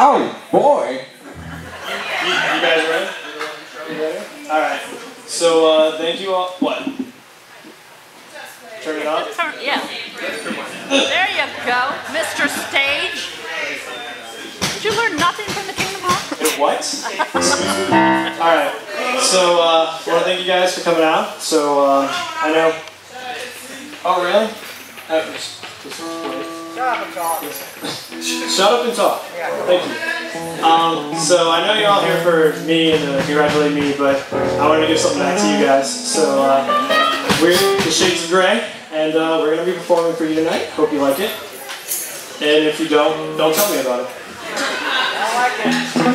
Oh boy. You, you guys ready? You ready? All right. So uh, thank you all. What? Turn it up. Turn, yeah. There you go, Mr. Stage. Did you learn nothing from the Kingdom Hearts? Wait, what? All right. So uh, I want to thank you guys for coming out. So uh, I know. Oh really? That was- Shut up and talk. Shut up and talk. Thank you. Um, so I know you're all here for me and to congratulate me, but I wanted to give something back to you guys. So uh, we're the Shades of Grey, and uh, we're gonna be performing for you tonight. Hope you like it. And if you don't, don't tell me about it. I like it.